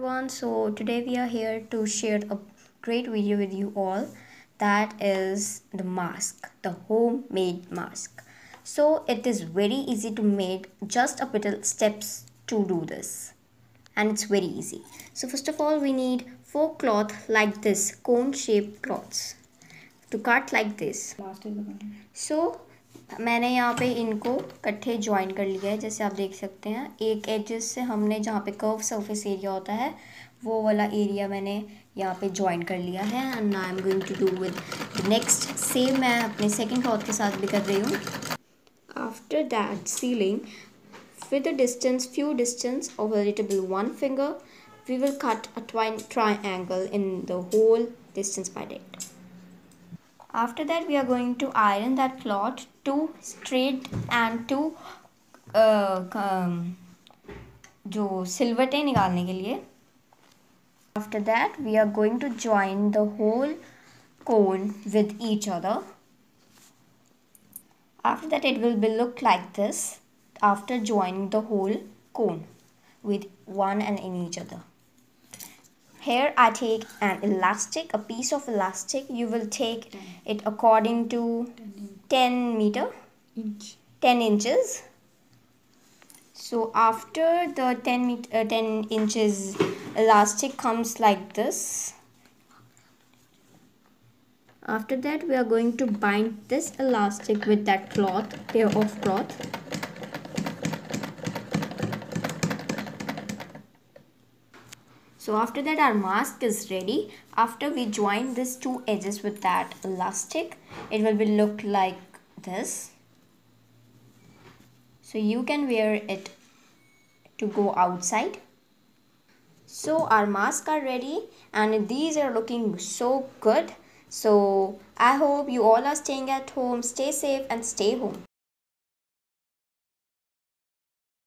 everyone. So today we are here to share a great video with you all. That is the mask the homemade mask. So it is very easy to make just a little steps to do this. And it's very easy. So first of all we need four cloth like this cone shaped cloths to cut like this. So मैंने यहाँ पे इनको इकट्ठे join कर लिया है, जैसे आप देख सकते हैं। एक एजेस से हमने जहाँ पे कर्व सरफेस एरिया होता है, वो वाला एरिया मैंने यहाँ पे ज्वाइन कर लिया है। And I am going to do with next same मैं अपने सेकंड क्लॉथ के साथ भी कर रही हूँ। After that ceiling with the distance, few distance of a little bit one finger, we will cut a triangle in the whole after that we are going to iron that cloth to straight and to uh, um, जो सिलवटें निकालने के लिए after that we are going to join the whole cone with each other after that it will be look like this after joining the whole cone with one and in each other here I take an elastic, a piece of elastic. You will take it according to 10 meter, inch. 10 inches. So after the 10 meter, uh, 10 inches elastic comes like this. After that we are going to bind this elastic with that cloth, pair of cloth so after that our mask is ready. After we join these two edges with that elastic it will be look like this. So you can wear it to go outside. So our masks are ready and these are looking so good. So i hope you all are staying at home. Stay safe and stay home